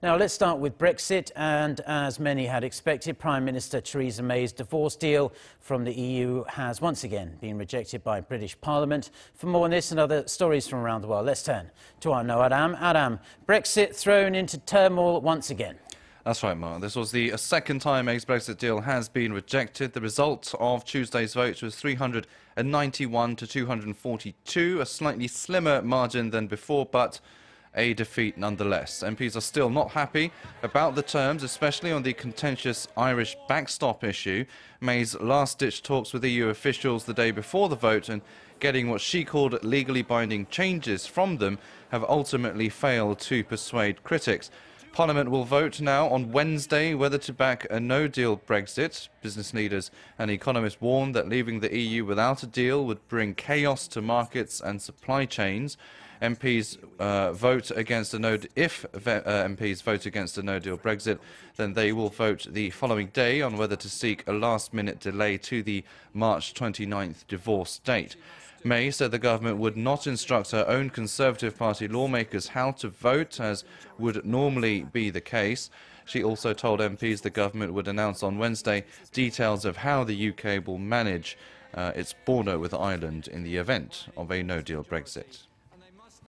Now, let's start with Brexit. And as many had expected, Prime Minister Theresa May's divorce deal from the EU has once again been rejected by British Parliament. For more on this and other stories from around the world, let's turn to our Ro Aram. Aram, Brexit thrown into turmoil once again. That's right, Mark. This was the second time May's Brexit deal has been rejected. The result of Tuesday's vote was 391 to 242, a slightly slimmer margin than before, but a defeat nonetheless. MPs are still not happy about the terms, especially on the contentious Irish backstop issue. May's last-ditch talks with EU officials the day before the vote and getting what she called legally binding changes from them have ultimately failed to persuade critics. Parliament will vote now on Wednesday whether to back a no-deal Brexit. Business leaders and economists warn that leaving the EU without a deal would bring chaos to markets and supply chains. MPs uh, vote against a no if uh, MPs vote against a no-deal Brexit, then they will vote the following day on whether to seek a last-minute delay to the March 29th divorce date. May said the government would not instruct her own Conservative Party lawmakers how to vote, as would normally be the case. She also told MPs the government would announce on Wednesday details of how the UK will manage uh, its border with Ireland in the event of a no-deal Brexit.